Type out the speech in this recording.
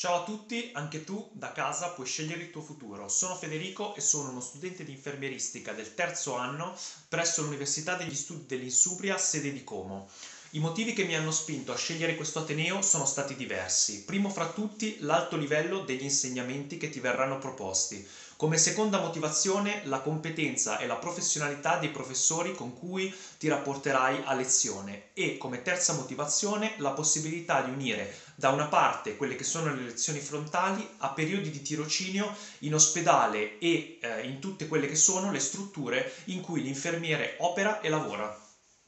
Ciao a tutti, anche tu da casa puoi scegliere il tuo futuro. Sono Federico e sono uno studente di infermieristica del terzo anno presso l'Università degli Studi dell'Insubria, sede di Como. I motivi che mi hanno spinto a scegliere questo Ateneo sono stati diversi. Primo fra tutti l'alto livello degli insegnamenti che ti verranno proposti. Come seconda motivazione la competenza e la professionalità dei professori con cui ti rapporterai a lezione e come terza motivazione la possibilità di unire da una parte quelle che sono le lezioni frontali a periodi di tirocinio in ospedale e eh, in tutte quelle che sono le strutture in cui l'infermiere opera e lavora.